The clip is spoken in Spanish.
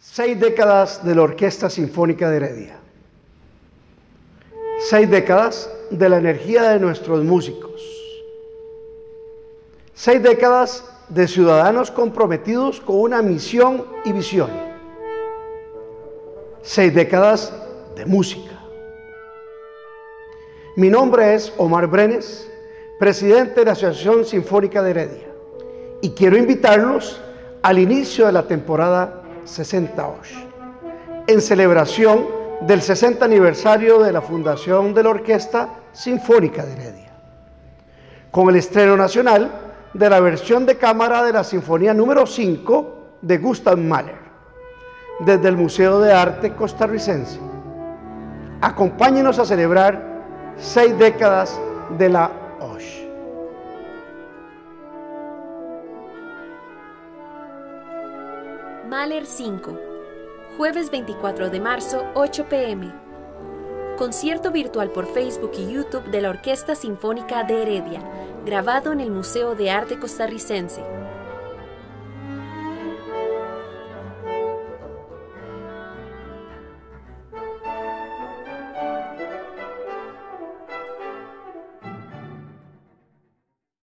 Seis décadas de la Orquesta Sinfónica de Heredia. Seis décadas de la energía de nuestros músicos. Seis décadas de ciudadanos comprometidos con una misión y visión. Seis décadas de música. Mi nombre es Omar Brenes, presidente de la Asociación Sinfónica de Heredia, y quiero invitarlos al inicio de la temporada 68, en celebración del 60 aniversario de la fundación de la Orquesta Sinfónica de Heredia, con el estreno nacional de la versión de cámara de la Sinfonía número 5 de Gustav Mahler, desde el Museo de Arte Costarricense. Acompáñenos a celebrar seis décadas de la OSH. Mahler 5, jueves 24 de marzo, 8 pm. Concierto virtual por Facebook y YouTube de la Orquesta Sinfónica de Heredia, grabado en el Museo de Arte Costarricense.